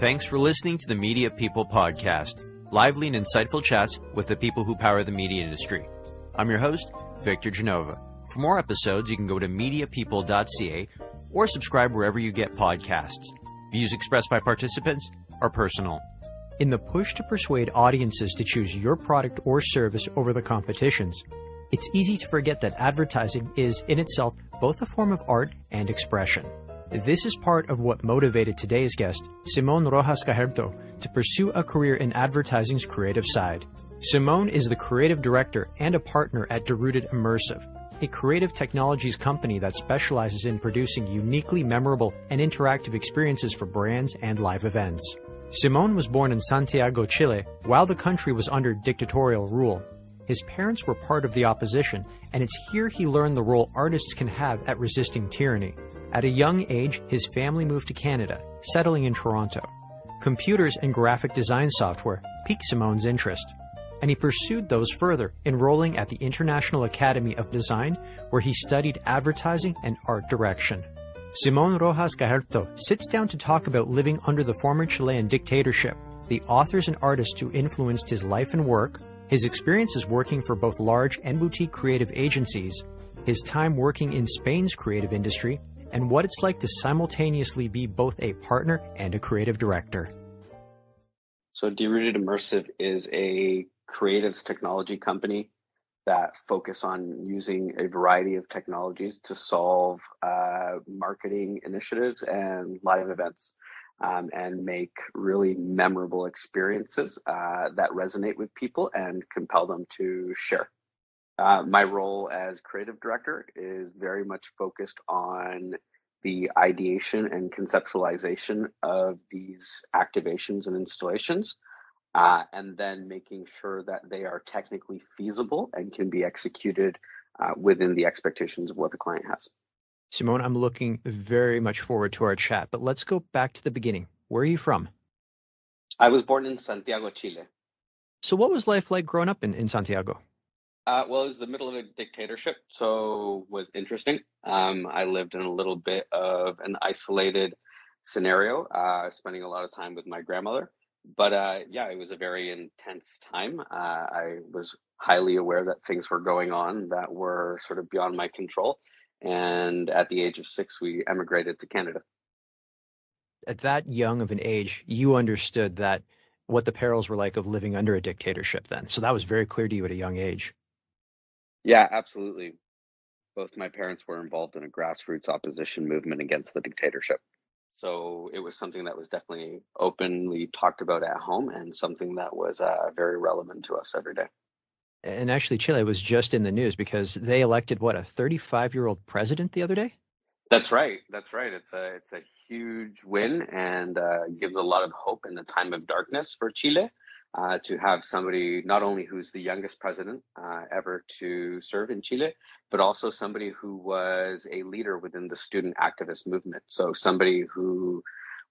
Thanks for listening to the Media People Podcast, lively and insightful chats with the people who power the media industry. I'm your host, Victor Genova. For more episodes, you can go to mediapeople.ca or subscribe wherever you get podcasts. Views expressed by participants are personal. In the push to persuade audiences to choose your product or service over the competition's, it's easy to forget that advertising is, in itself, both a form of art and expression. This is part of what motivated today's guest, Simón Rojas Gajardo, to pursue a career in advertising's creative side. Simón is the creative director and a partner at Derooted Immersive, a creative technologies company that specializes in producing uniquely memorable and interactive experiences for brands and live events. Simón was born in Santiago, Chile, while the country was under dictatorial rule. His parents were part of the opposition, and it's here he learned the role artists can have at resisting tyranny. At a young age, his family moved to Canada, settling in Toronto. Computers and graphic design software piqued Simón's interest, and he pursued those further, enrolling at the International Academy of Design, where he studied advertising and art direction. Simón Rojas Gajardo sits down to talk about living under the former Chilean dictatorship, the authors and artists who influenced his life and work, his experiences working for both large and boutique creative agencies, his time working in Spain's creative industry, and what it's like to simultaneously be both a partner and a creative director. So, Derooted Immersive is a creatives technology company that focus on using a variety of technologies to solve uh, marketing initiatives and live events um, and make really memorable experiences uh, that resonate with people and compel them to share. Uh, my role as creative director is very much focused on the ideation and conceptualization of these activations and installations, uh, and then making sure that they are technically feasible and can be executed uh, within the expectations of what the client has. Simón, I'm looking very much forward to our chat, but let's go back to the beginning. Where are you from? I was born in Santiago, Chile. So, what was life like growing up in, in Santiago? Uh, well, it was the middle of a dictatorship, so was interesting. Um, I lived in a little bit of an isolated scenario, uh, spending a lot of time with my grandmother. But uh, yeah, it was a very intense time. Uh, I was highly aware that things were going on that were sort of beyond my control. And at the age of six, we emigrated to Canada. At that young of an age, you understood that what the perils were like of living under a dictatorship then. So that was very clear to you at a young age. Yeah, absolutely. Both my parents were involved in a grassroots opposition movement against the dictatorship. So it was something that was definitely openly talked about at home and something that was uh, very relevant to us every day. And actually, Chile was just in the news because they elected what a 35 year old president the other day. That's right. That's right. It's a it's a huge win and uh, gives a lot of hope in the time of darkness for Chile uh, to have somebody not only who's the youngest president uh, ever to serve in Chile, but also somebody who was a leader within the student activist movement. So somebody who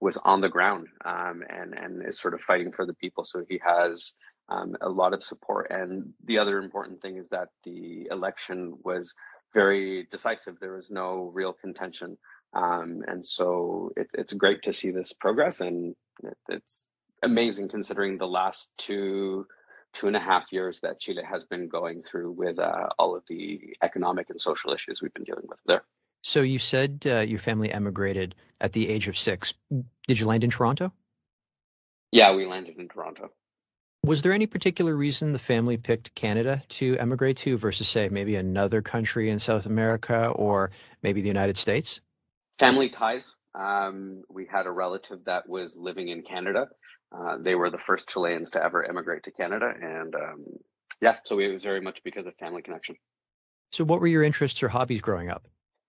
was on the ground um, and and is sort of fighting for the people. So he has um, a lot of support. And the other important thing is that the election was very decisive. There was no real contention. Um, and so it, it's great to see this progress, and it, it's amazing considering the last two two and a half years that Chile has been going through with uh, all of the economic and social issues we've been dealing with there. So you said uh, your family emigrated at the age of six. Did you land in Toronto? Yeah, we landed in Toronto. Was there any particular reason the family picked Canada to emigrate to versus, say, maybe another country in South America or maybe the United States? Family ties. Um, we had a relative that was living in Canada. Uh, they were the first Chileans to ever emigrate to Canada. And um, yeah, so it was very much because of family connection. So, what were your interests or hobbies growing up?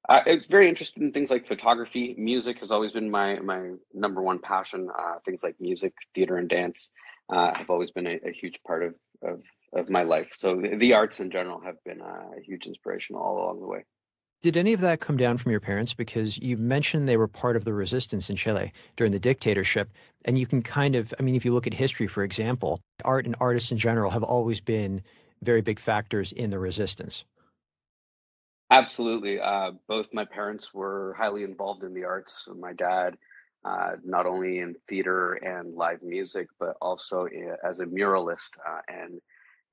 Uh, it's very interested in things like photography. Music has always been my my number one passion. Uh, things like music, theater, and dance uh, have always been a, a, huge part of, of, of my life. So the, the arts in general have been a huge inspiration all along the way. Did any of that come down from your parents? Because you mentioned they were part of the resistance in Chile during the dictatorship. And you can kind of, I mean, if you look at history, for example, art and artists in general have always been very big factors in the resistance. Absolutely. Uh, both my parents were highly involved in the arts. My dad uh, not only in theater and live music, but also as a muralist. Uh, and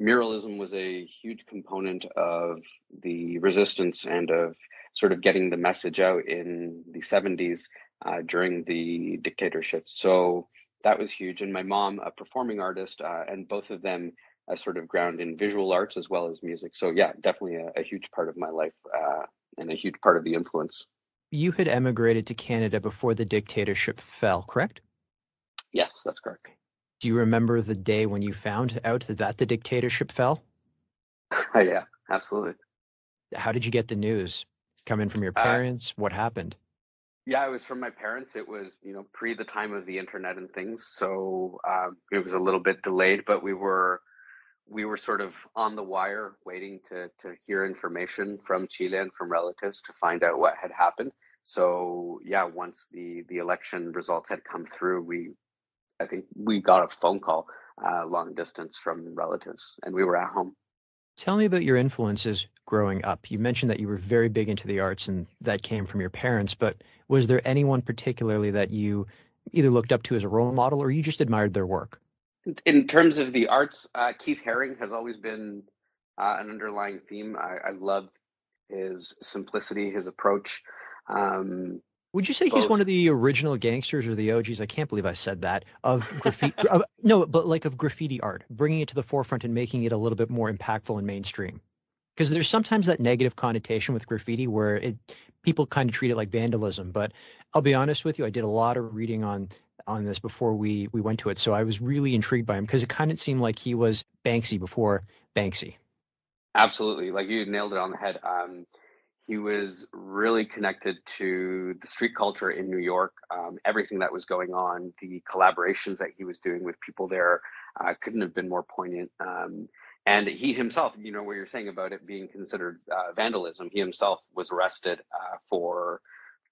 muralism was a huge component of the resistance and of sort of getting the message out in the 70s uh, during the dictatorship. So that was huge. And my mom, a performing artist, uh, and both of them a sort of ground in visual arts as well as music. So yeah, definitely a, a huge part of my life uh, and a huge part of the influence. You had emigrated to Canada before the dictatorship fell, correct? Yes, that's correct. Do you remember the day when you found out that, the dictatorship fell? yeah, absolutely. How did you get the news? Come in from your uh, parents? Uh, what happened? Yeah, it was from my parents. It was, you know, pre the time of the internet and things. So um, it was a little bit delayed, but we were we were sort of on the wire waiting to to hear information from Chile and from relatives to find out what had happened. So yeah, once the the election results had come through, we I think we got a phone call uh, long distance from relatives, and we were at home. Tell me about your influences growing up. You mentioned that you were very big into the arts, and that came from your parents. But was there anyone particularly that you either looked up to as a role model, or you just admired their work? in terms of the arts, uh, Keith Haring has always been uh, an underlying theme. I, I, love his simplicity, his approach. Um, Would you say both... he's one of the original gangsters or the OGs? I can't believe I said that of graffiti. no, but like of graffiti art, bringing it to the forefront and making it a little bit more impactful and mainstream. Because there's sometimes that negative connotation with graffiti where it people kind of treat it like vandalism. But I'll be honest with you, I did a lot of reading on on this before we we went to it. So I was really intrigued by him because it kind of seemed like he was Banksy before Banksy. Absolutely, like you nailed it on the head. Um, he was really connected to the street culture in New York. Um, everything that was going on, the collaborations that he was doing with people there, uh, couldn't have been more poignant. Um, and he himself, you know, what you're saying about it being considered uh, vandalism, he himself was arrested uh, for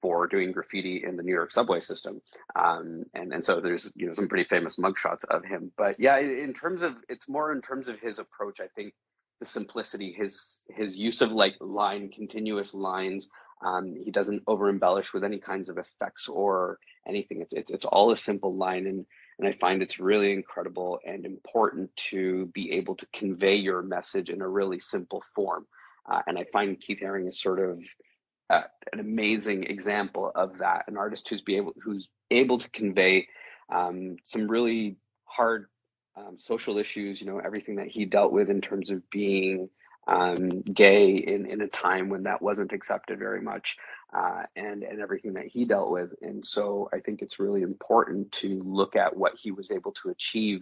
for doing graffiti in the New York subway system. Um, and, and so there's, you know, some pretty famous mugshots of him. But yeah, in terms of, it's more in terms of his approach, I think the simplicity, his, his use of like line, continuous lines. Um, he doesn't over embellish with any kinds of effects or anything. It's, it's, it's all a simple line. And, and I find it's really incredible and important to be able to convey your message in a really simple form. Uh, and I find Keith Haring is sort of, uh, an amazing example of that. An artist who's be able who's able to convey um, some really hard um, social issues. You know, everything that he dealt with in terms of being um, gay in in a time when that wasn't accepted very much, uh, and and everything that he dealt with. And so I think it's really important to look at what he was able to achieve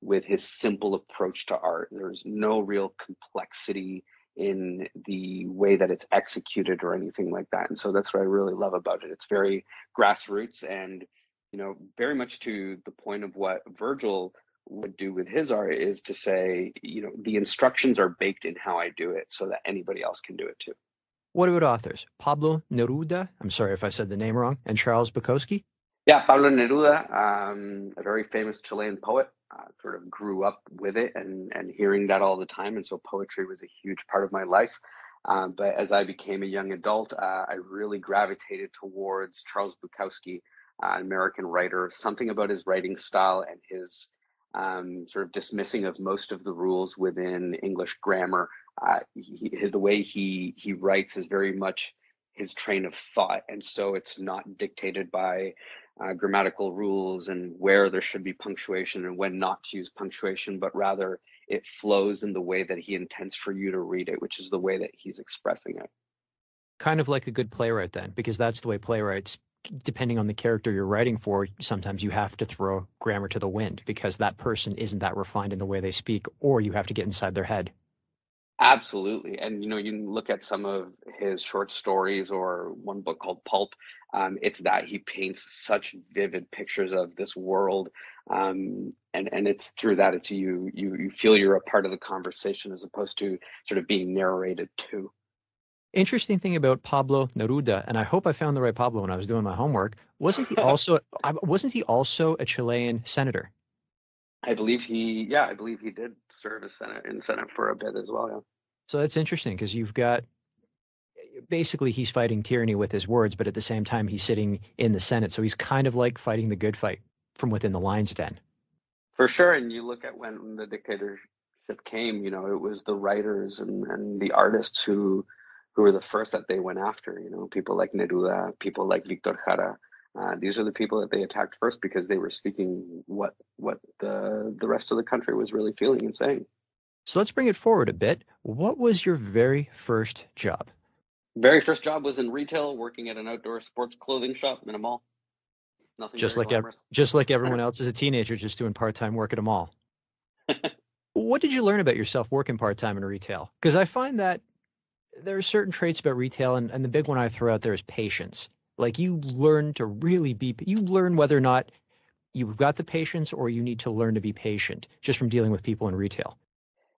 with his simple approach to art. There's no real complexity in the way that it's executed or anything like that. And so that's what I really love about it. It's very grassroots and, you know, very much to the point of what Virgil would do with his art is to say, you know, the instructions are baked in how I do it so that anybody else can do it too. What about authors? Pablo Neruda, I'm sorry if I said the name wrong, and Charles Bukowski? Yeah, Pablo Neruda, um, a very famous Chilean poet, uh, sort of grew up with it and, and hearing that all the time. And so poetry was a huge part of my life. Um, but as I became a young adult, uh, I really gravitated towards Charles Bukowski, uh, an American writer, something about his writing style and his um, sort of dismissing of most of the rules within English grammar. Uh, he, the way he, he writes is very much his train of thought. And so it's not dictated by uh, grammatical rules and where there should be punctuation and when not to use punctuation, but rather it flows in the way that he intends for you to read it, which is the way that he's expressing it. Kind of like a good playwright, then, because that's the way playwrights, depending on the character you're writing for, sometimes you have to throw grammar to the wind because that person isn't that refined in the way they speak, or you have to get inside their head. Absolutely. And, you know, you look at some of his short stories or one book called Pulp, um, it's that he paints such vivid pictures of this world. Um, and, and it's through that it's you, you, you feel you're a part of the conversation as opposed to sort of being narrated to. Interesting thing about Pablo Neruda, and I hope I found the right Pablo when I was doing my homework. Wasn't he also wasn't he also a Chilean senator? I believe he, yeah, I believe he did serve as Senate in Senate for a bit as well. Yeah. So that's interesting because you've got basically he's fighting tyranny with his words, but at the same time he's sitting in the Senate, so he's kind of like fighting the good fight from within the lion's den. For sure, and you look at when the dictatorship came, you know, it was the writers and, and the artists who who were the first that they went after. You know, people like Neruda, people like Victor Jara. Uh, these are the people that they attacked first because they were speaking what what the the rest of the country was really feeling and saying. So let's bring it forward a bit. What was your very first job? Very first job was in retail, working at an outdoor sports clothing shop in a mall. Nothing just like ev- just like everyone else as a teenager, just doing part time work at a mall. what did you learn about yourself working part time in retail? Because I find that there are certain traits about retail, and, and the big one I throw out there is patience. Like you learn to really be, you learn whether or not you've got the patience or you need to learn to be patient just from dealing with people in retail.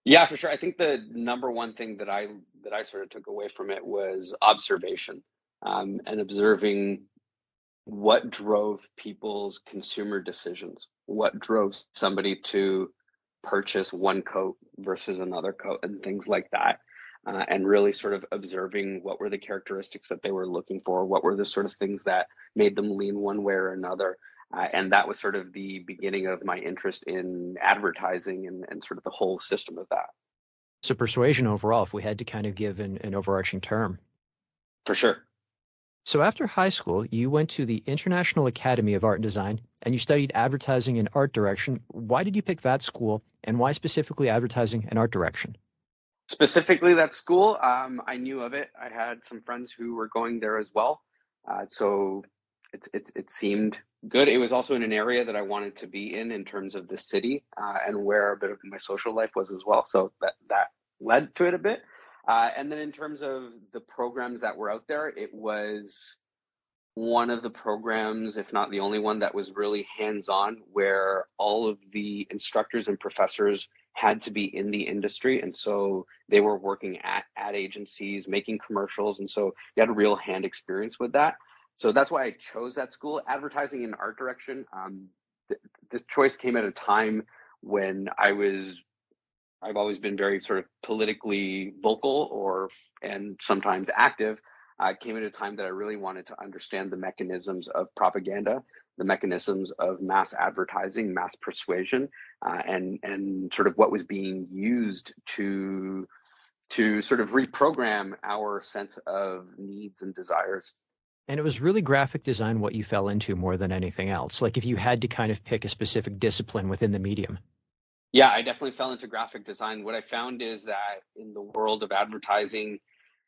Yeah, for sure. I think the number one thing that I that I sort of took away from it was observation um, and observing what drove people's consumer decisions, what drove somebody to purchase one coat versus another coat, and things like that uh, and really sort of observing what were the characteristics that they were looking for, what were the sort of things that made them lean one way or another. Uh, and that was sort of the beginning of my interest in advertising and, and sort of the whole system of that. So, persuasion overall, if we had to kind of give an, an overarching term. For sure. So, after high school, you went to the International Academy of Art and Design and you studied advertising and art direction. Why did you pick that school and why specifically advertising and art direction? Specifically that school um, i knew of it. I had some friends who were going there as well. Uh, so it, it, it seemed good. It was also in an area that i wanted to be in in terms of the city uh, and where a bit of my social life was as well. So that that led to it a bit. Uh, and then in terms of the programs that were out there it was one of the programs, if not the only one, that was really hands on, where all of the instructors and professors had to be in the industry and so they were working at ad agencies making commercials and so you had a real hand experience with that. So that's why i chose that school. Advertising and art direction um, th- this choice came at a time when i was i've always been very sort of politically vocal or and sometimes active. Uh, came at a time that i really wanted to understand the mechanisms of propaganda the mechanisms of mass advertising, mass persuasion, uh, and and sort of what was being used to to sort of reprogram our sense of needs and desires. And it was really graphic design what you fell into more than anything else. Like if you had to kind of pick a specific discipline within the medium. Yeah, I definitely fell into graphic design. What I found is that in the world of advertising,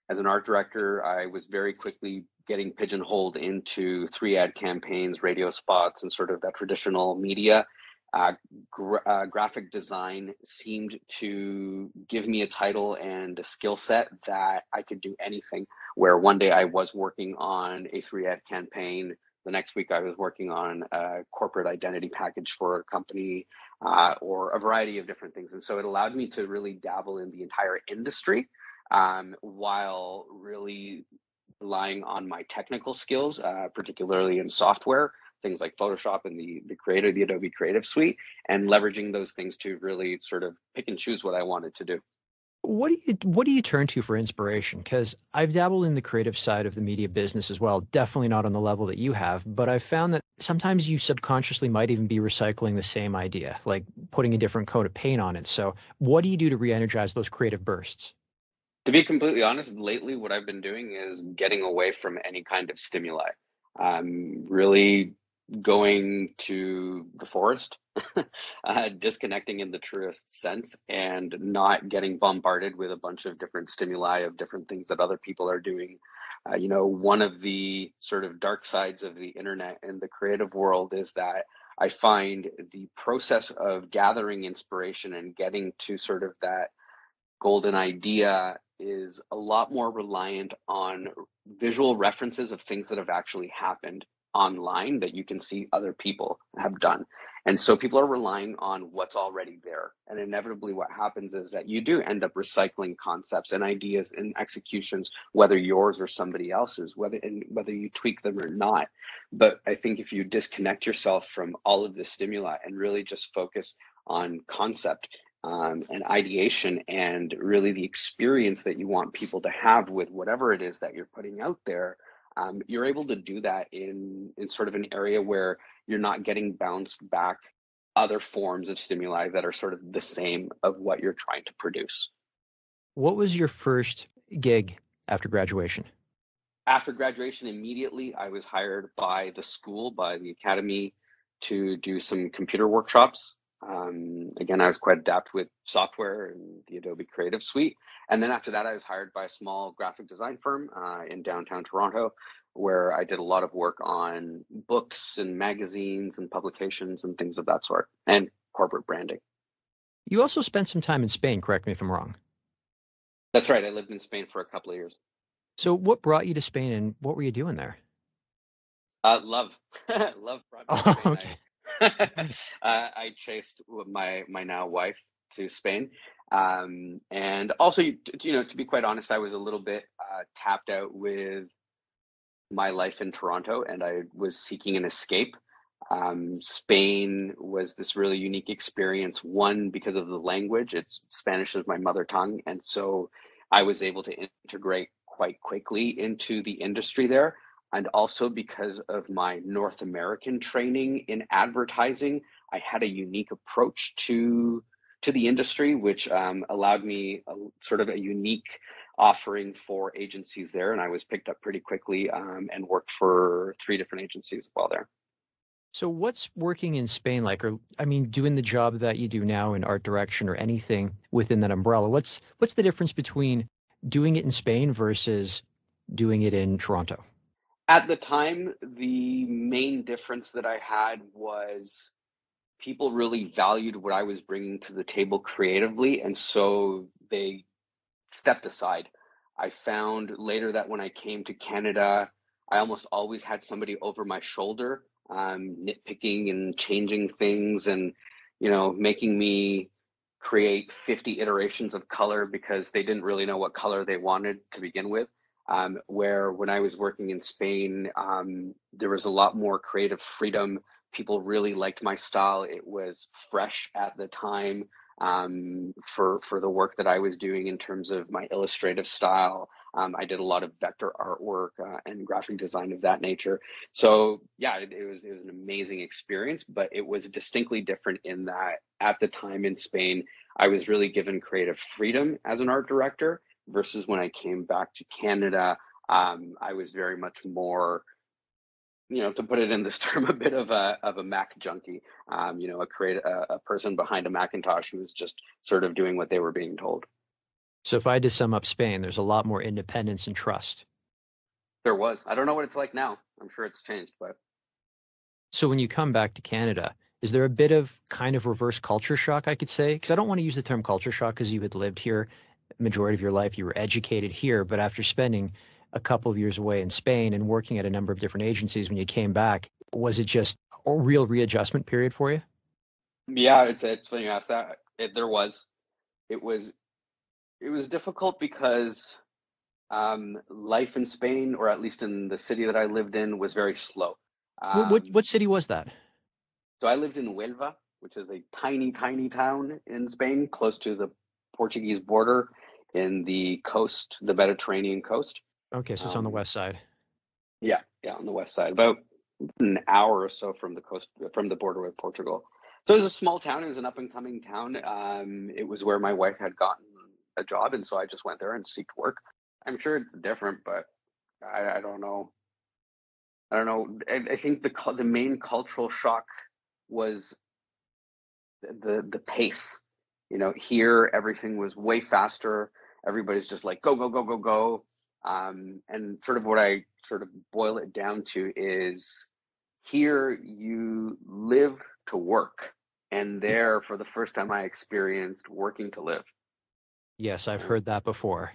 as an art director, I was very quickly getting pigeonholed into three ad campaigns, radio spots, and sort of that traditional media. Uh, gra- uh, graphic design seemed to give me a title and a skill set that I could do anything. Where one day I was working on a three ad campaign, the next week I was working on a corporate identity package for a company uh, or a variety of different things. And so it allowed me to really dabble in the entire industry um, while really relying on my technical skills, uh, particularly in software, things like Photoshop and the the Creator, the Adobe Creative Suite, and leveraging those things to really sort of pick and choose what I wanted to do. What do you what do you turn to for inspiration? Because I've dabbled in the creative side of the media business as well. Definitely not on the level that you have, but I've found that sometimes you subconsciously might even be recycling the same idea, like putting a different coat of paint on it. So, what do you do to re-energize those creative bursts? To be completely honest, lately what I've been doing is getting away from any kind of stimuli. I'm really going to the forest, uh, disconnecting in the truest sense, and not getting bombarded with a bunch of different stimuli of different things that other people are doing. Uh, you know, one of the sort of dark sides of the internet and the creative world is that I find the process of gathering inspiration and getting to sort of that golden idea is a lot more reliant on visual references of things that have actually happened online that you can see other people have done. And so people are relying on what's already there. And inevitably, what happens is that you do end up recycling concepts and ideas and executions, whether yours or somebody else's, whether and whether you tweak them or not. But I think if you disconnect yourself from all of the stimuli and really just focus on concept um, and ideation and really the experience that you want people to have with whatever it is that you're putting out there um, you're able to do that in in sort of an area where you're not getting bounced back other forms of stimuli that are sort of the same of what you're trying to produce. What was your first gig after graduation? After graduation immediately i was hired by the school by the academy to do some computer workshops um, again, I was quite adept with software and the Adobe Creative Suite. And then after that, I was hired by a small graphic design firm uh, in downtown Toronto, where I did a lot of work on books and magazines and publications and things of that sort, and corporate branding. You also spent some time in Spain, correct me if I'm wrong. That's right. I lived in Spain for a couple of years. So, what brought you to Spain and what were you doing there? Uh, love. love brought me oh, okay. uh, I chased my my now wife to Spain, um, and also you know to be quite honest, I was a little bit uh, tapped out with my life in Toronto, and I was seeking an escape. Um, Spain was this really unique experience. One because of the language; it's Spanish is my mother tongue, and so I was able to integrate quite quickly into the industry there and also because of my North American training in advertising, I had a unique approach to to the industry, which um, allowed me a, sort of a unique offering for agencies there, and I was picked up pretty quickly um, and worked for three different agencies while there. So, what's working in Spain like? Or, I mean, doing the job that you do now in art direction or anything within that umbrella. What's what's the difference between doing it in Spain versus doing it in Toronto? At the time, the main difference that I had was people really valued what I was bringing to the table creatively, and so they stepped aside. I found later that when I came to Canada, I almost always had somebody over my shoulder, um, nitpicking and changing things, and you know, making me create 50 iterations of color because they didn't really know what color they wanted to begin with um, where when I was working in Spain, um, there was a lot more creative freedom. People really liked my style. It was fresh at the time um, for for the work that I was doing in terms of my illustrative style. Um, I did a lot of vector artwork uh, and graphic design of that nature. So yeah, it, it, was it was an amazing experience, but it was distinctly different in that at the time in Spain, I was really given creative freedom as an art director versus when I came back to Canada, um, I was very much more, you know, to put it in this term, a bit of a of a Mac junkie. Um, you know, a create a, a person behind a Macintosh who was just sort of doing what they were being told. So, if I had to sum up Spain, there's a lot more independence and trust. There was. I don't know what it's like now. I'm sure it's changed, but. So, when you come back to Canada, is there a bit of kind of reverse culture shock, I could say? Because I don't want to use the term culture shock because you had lived here majority of your life you were educated here, but after spending a couple of years away in Spain and working at a number of different agencies when you came back, was it just a real readjustment period for you? Yeah, it's it's funny you asked that. It, there was, it was, it was difficult because um, life in Spain, or at least in the city that I lived in, was very slow. Um, what, what, what city was that? So I lived in Huelva, which is a tiny, tiny town in Spain, close to the Portuguese border in the coast, the Mediterranean coast. Okay, so it's um, on the um, west side. Yeah, yeah, on the west side, about an hour or so from the coast, from the border with Portugal. So it was a small town. It was an up and coming town. Um, it was where my wife had gotten a job, and so I just went there and seeked work. I'm sure it's different, but I, I don't know. I don't know. I, I think the the main cultural shock was the the pace you know, here everything was way faster. Everybody's just like go go go go go. Um, and sort of what I sort of boil it down to is here you live to work, and there for the first time I experienced working to live. Yes, I've heard that before.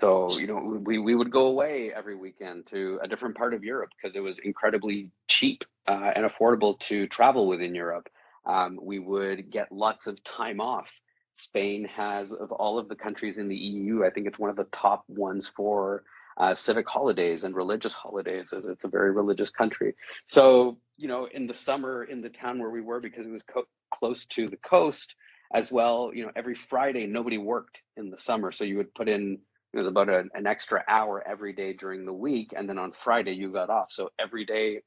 So, you know, we, we would go away every weekend to a different part of Europe because it was incredibly cheap uh, and affordable to travel within Europe. Um, we would get lots of time off. Spain has, of all of the countries in the EU, I think it's one of the top ones for uh, civic holidays and religious holidays. It's a very religious country. So, you know, in the summer in the town where we were, because it was co- close to the coast, as well, you know, every Friday nobody worked in the summer, so you would put in it was about a, an extra hour every day during the week, and then on Friday you got off. So every day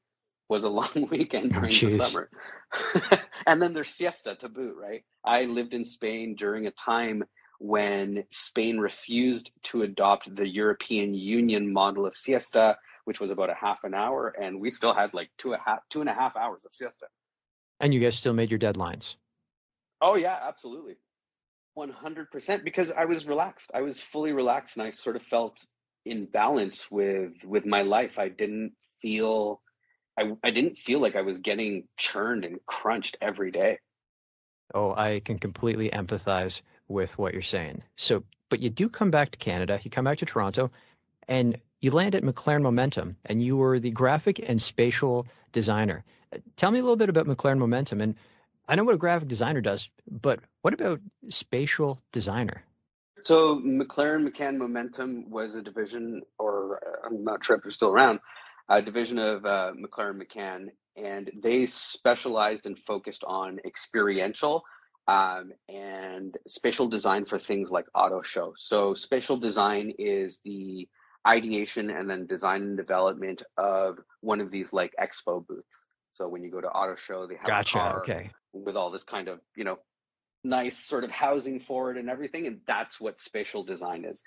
was a long weekend oh, during the summer. and then there's siesta to boot, right? I lived in Spain during a time when Spain refused to adopt the European Union model of siesta, which was about a half an hour, and we still had like two a half two and a half hours of siesta. And you guys still made your deadlines. Oh yeah, absolutely. 100% because I was relaxed. I was fully relaxed and I sort of felt in balance with with my life. I didn't feel I, I didn't feel like I was getting churned and crunched every day. Oh, I can completely empathize with what you're saying. So, but you do come back to Canada, you come back to Toronto, and you land at McLaren Momentum, and you were the graphic and spatial designer. Tell me a little bit about McLaren Momentum and I know what a graphic designer does, but what about spatial designer? So McLaren McCann Momentum was a division, or uh, I'm not sure if they're still around, a division of uh, McLaren McCann, and they specialized and focused on experiential um, and spatial design for things like auto show. So spatial design is the ideation and then design and development of one of these like expo booths. So when you go to auto show, they have gotcha. a car okay. with all this kind of you know nice sort of housing for it and everything, and that's what spatial design is.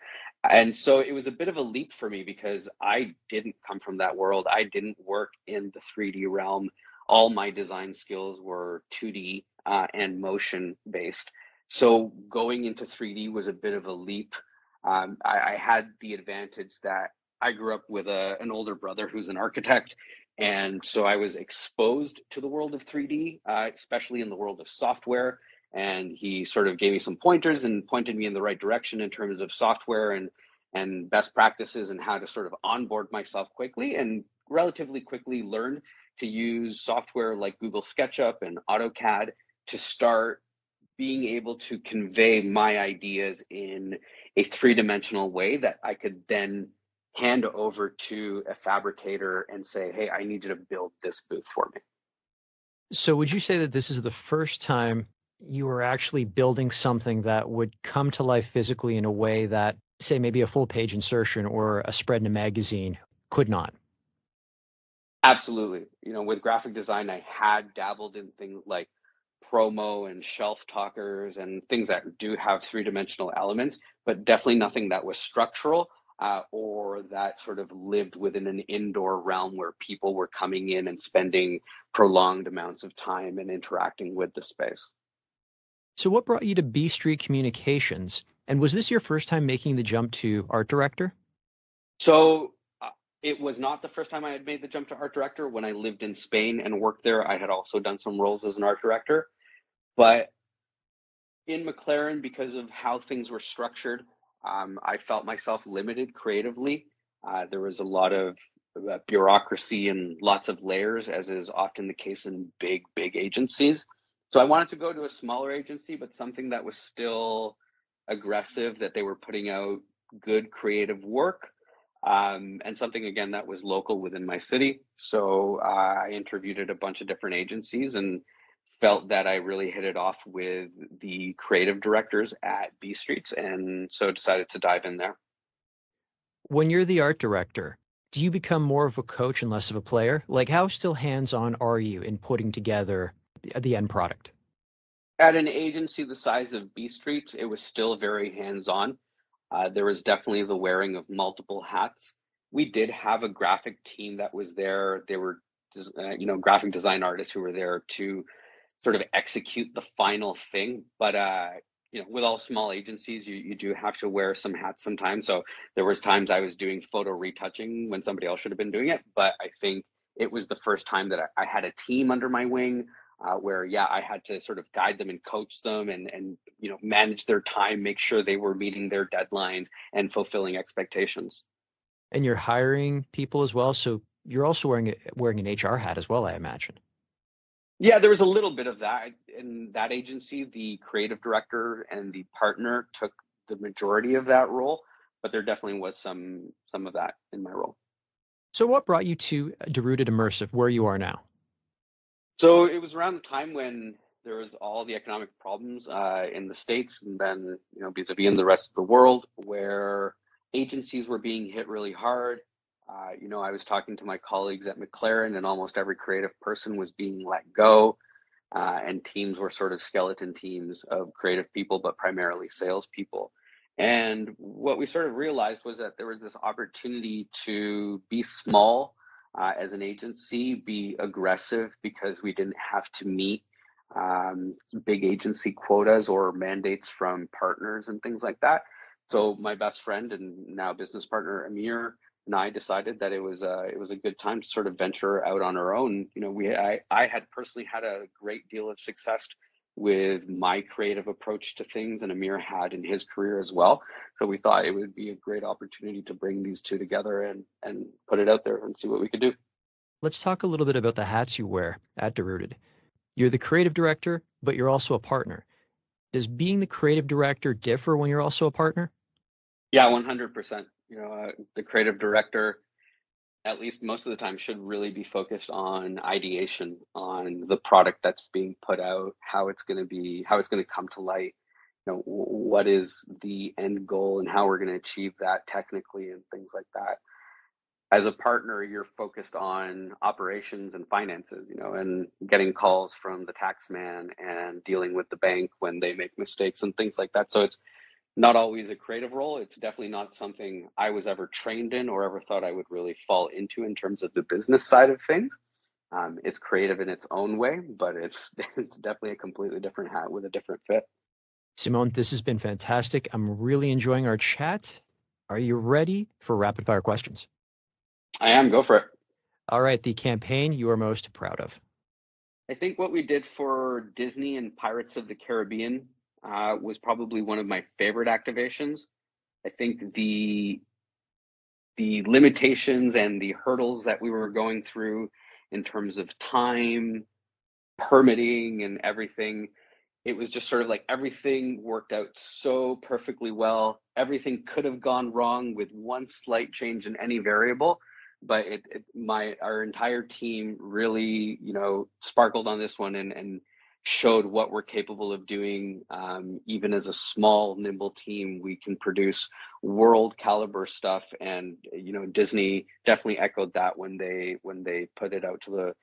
And so it was a bit of a leap for me because I didn't come from that world. I didn't work in the 3D realm. All my design skills were 2D uh, and motion based. So going into 3D was a bit of a leap. Um, I, I had the advantage that I grew up with a, an older brother who's an architect and so I was exposed to the world of 3D, uh, especially in the world of software. And he sort of gave me some pointers and pointed me in the right direction in terms of software and and best practices and how to sort of onboard myself quickly and relatively quickly learn to use software like Google SketchUp and AutoCAD to start being able to convey my ideas in a three-dimensional way that I could then hand over to a fabricator and say, hey, I need you to build this booth for me. So, would you say that this is the first time you were actually building something that would come to life physically in a way that, say, maybe a full page insertion or a spread in a magazine could not? Absolutely. You know, with graphic design, I had dabbled in things like promo and shelf talkers and things that do have three dimensional elements, but definitely nothing that was structural uh, or that sort of lived within an indoor realm where people were coming in and spending prolonged amounts of time and interacting with the space. So, what brought you to B Street Communications? And was this your first time making the jump to art director? So, uh, it was not the first time I had made the jump to art director. When I lived in Spain and worked there, I had also done some roles as an art director. But in McLaren, because of how things were structured, um, I felt myself limited creatively. Uh, there was a lot of uh, bureaucracy and lots of layers, as is often the case in big, big agencies. So I wanted to go to a smaller agency, but something that was still aggressive, that they were putting out good creative work, um, and something again that was local within my city. So uh, I interviewed at a bunch of different agencies and felt that I really hit it off with the creative directors at B Streets, and so decided to dive in there. When you're the art director, do you become more of a coach and less of a player? Like, how still hands on are you in putting together the end product? At an agency the size of B Street, it was still very hands on. Uh, there was definitely the wearing of multiple hats. We did have a graphic team that was there. They were, uh, you know, graphic design artists who were there to sort of execute the final thing. But uh, you know, with all small agencies, you you do have to wear some hats sometimes. So there was times I was doing photo retouching when somebody else should have been doing it. But I think it was the first time that I, I had a team under my wing. Uh, where yeah, I had to sort of guide them and coach them and and you know manage their time, make sure they were meeting their deadlines and fulfilling expectations. And you're hiring people as well, so you're also wearing wearing an HR hat as well, I imagine. Yeah, there was a little bit of that in that agency. The creative director and the partner took the majority of that role, but there definitely was some some of that in my role. So, what brought you to Derooted Immersive, where you are now? So it was around the time when there was all the economic problems uh, in the states, and then you know vis-a-vis in the rest of the world, where agencies were being hit really hard. Uh, you know, I was talking to my colleagues at McLaren, and almost every creative person was being let go, uh, and teams were sort of skeleton teams of creative people, but primarily salespeople. And what we sort of realized was that there was this opportunity to be small uh, as an agency, be aggressive because we didn't have to meet um, big agency quotas or mandates from partners and things like that. So my best friend and now business partner Amir and I decided that it was a it was a good time to sort of venture out on our own. You know, we I I had personally had a great deal of success with my creative approach to things and Amir had in his career as well. So we thought it would be a great opportunity to bring these two together and and put it out there and see what we could do. Let's talk a little bit about the hats you wear at Derooted. You're the creative director, but you're also a partner. Does being the creative director differ when you're also a partner? Yeah, 100%. You know, uh, the creative director at least most of the time should really be focused on ideation on the product that's being put out how it's going to be how it's going to come to light. You know what is the end goal and how we're going to achieve that technically and things like that. As a partner you're focused on operations and finances you know and getting calls from the tax man and dealing with the bank when they make mistakes and things like that. So it's not always a creative role. It's definitely not something I was ever trained in or ever thought I would really fall into in terms of the business side of things. Um, it's creative in its own way, but it's it's definitely a completely different hat with a different fit. Simón, this has been fantastic. I'm really enjoying our chat. Are you ready for rapid fire questions? I am. Go for it. All right. The campaign you are most proud of? I think what we did for Disney and Pirates of the Caribbean uh, was probably one of my favorite activations. I think the the limitations and the hurdles that we were going through in terms of time, permitting, and everything, it was just sort of like everything worked out so perfectly well. Everything could have gone wrong with one slight change in any variable, but it, it my our entire team really you know sparkled on this one and and showed what we're capable of doing. Um, even as a small, nimble team, we can produce world caliber stuff. And you know, Disney definitely echoed that when they when they put it out to the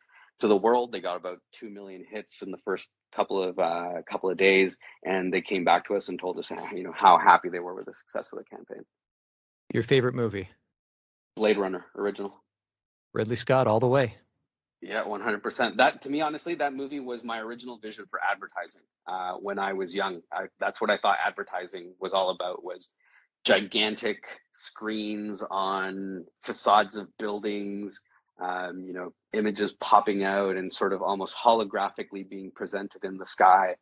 to the world. They got about two million hits in the first couple of uh, couple of days, and they came back to us and told us, you know, how happy they were with the success of the campaign. Your favorite movie? Blade Runner original. Ridley Scott all the way. Yeah, 100%. That, to me, honestly, that movie was my original vision for advertising uh, when I was young. I, that's what I thought advertising was all about was gigantic screens on facades of buildings, um, you know, images popping out and sort of almost holographically being presented in the sky.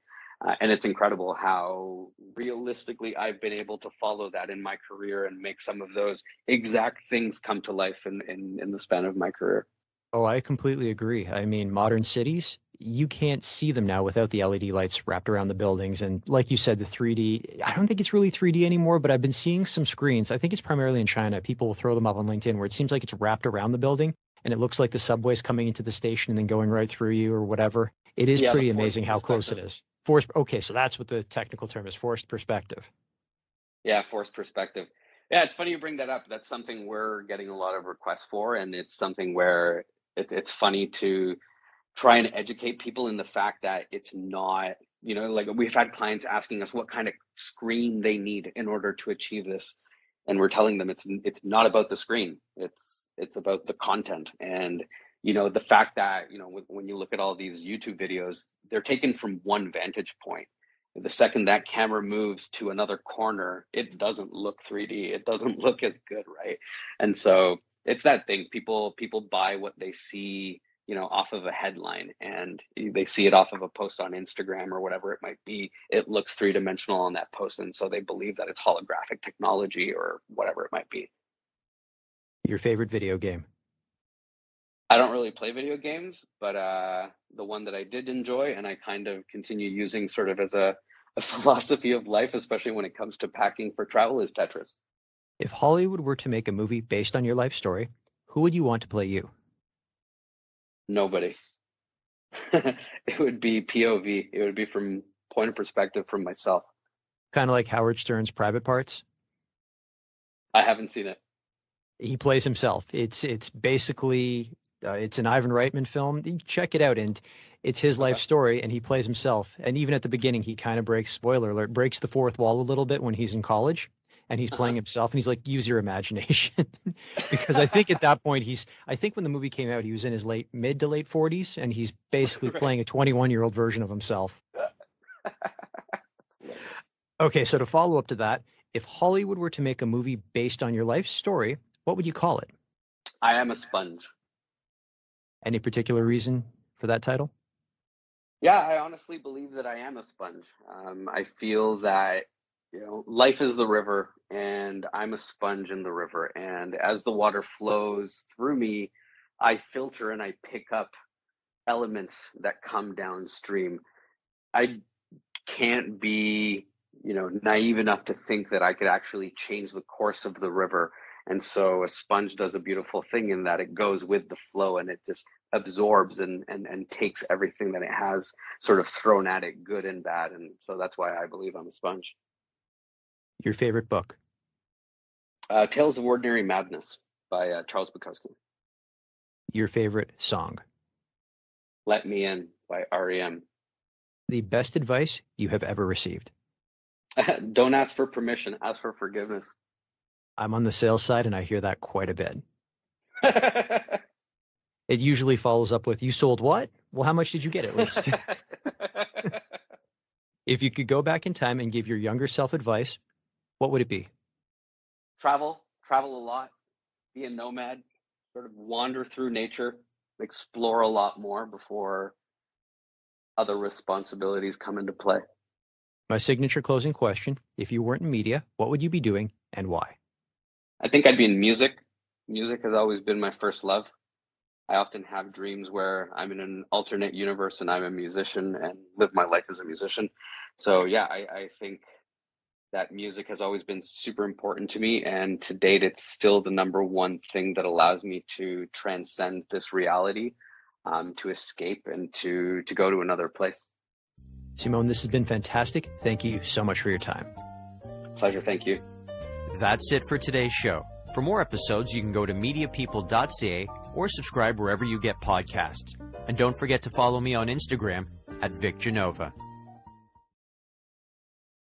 Uh, and it's incredible how realistically I've been able to follow that in my career and make some of those exact things come to life in, in, in the span of my career. Oh, I completely agree. I mean, modern cities, you can't see them now without the LED lights wrapped around the buildings. And like you said, the 3D, I don't think it's really 3D anymore, but I've been seeing some screens. I think it's primarily in China. People will throw them up on LinkedIn where it seems like it's wrapped around the building and it looks like the subway's coming into the station and then going right through you or whatever. It is yeah, pretty amazing how close it is. Forced, okay, so that's what the technical term is forced perspective. Yeah, forced perspective. Yeah, it's funny you bring that up. That's something we're getting a lot of requests for, and it's something where it, it's funny to try and educate people in the fact that it's not you know like we've had clients asking us what kind of screen they need in order to achieve this and we're telling them it's it's not about the screen. It's it's about the content. And you know the fact that you know when you look at all these youtube videos they're taken from one vantage point. The second that camera moves to another corner it doesn't look 3d it doesn't look as good right? And so it's that thing people people buy what they see you know off of a headline and they see it off of a post on instagram or whatever it might be. It looks three dimensional on that post and so they believe that it's holographic technology or whatever it might be. Your favorite video game? I don't really play video games but uh the one that i did enjoy and i kind of continue using sort of as a, a philosophy of life especially when it comes to packing for travel is tetris if Hollywood were to make a movie based on your life story, who would you want to play you? Nobody. it would be POV. It would be from point of perspective from myself. Kind of like Howard Stern's Private Parts. I haven't seen it. He plays himself. It's it's basically uh, it's an Ivan Reitman film. Check it out, and it's his life story, and he plays himself. And even at the beginning, he kind of breaks spoiler alert breaks the fourth wall a little bit when he's in college and he's playing uh-huh. himself and he's like use your imagination. Because i think at that point he's i think when the movie came out he was in his late mid to late 40s and he's basically right. playing a 21 year old version of himself. Okay so to follow up to that if hollywood were to make a movie based on your life story what would you call it? I am a sponge. Any particular reason for that title? Yeah i honestly believe that i am a sponge. Um, i feel that you know life is the river and i'm a sponge in the river and as the water flows through me i filter and i pick up elements that come downstream. I can't be you know naive enough to think that i could actually change the course of the river and so a sponge does a beautiful thing in that it goes with the flow and it just absorbs and and, and takes everything that it has sort of thrown at it good and bad and so that's why i believe i'm a sponge your favorite book? Uh, Tales of Ordinary Madness by uh, Charles Bukowski. Your favorite song? Let Me In by REM. The best advice you have ever received? Don't ask for permission, ask for forgiveness. I'm on the sales side and I hear that quite a bit. it usually follows up with, You sold what? Well, how much did you get at least? if you could go back in time and give your younger self advice, what would it be? Travel, travel a lot, be a nomad, sort of wander through nature, explore a lot more before other responsibilities come into play. My signature closing question If you weren't in media, what would you be doing and why? I think I'd be in music. Music has always been my first love. I often have dreams where I'm in an alternate universe and I'm a musician and live my life as a musician. So, yeah, I, I think that music has always been super important to me and to date it's still the number one thing that allows me to transcend this reality um, to escape and to to go to another place. Simón this has been fantastic. Thank you so much for your time. Pleasure. Thank you. That's it for today's show. For more episodes you can go to mediapeople.ca or subscribe wherever you get podcasts. And don't forget to follow me on instagram at vic genova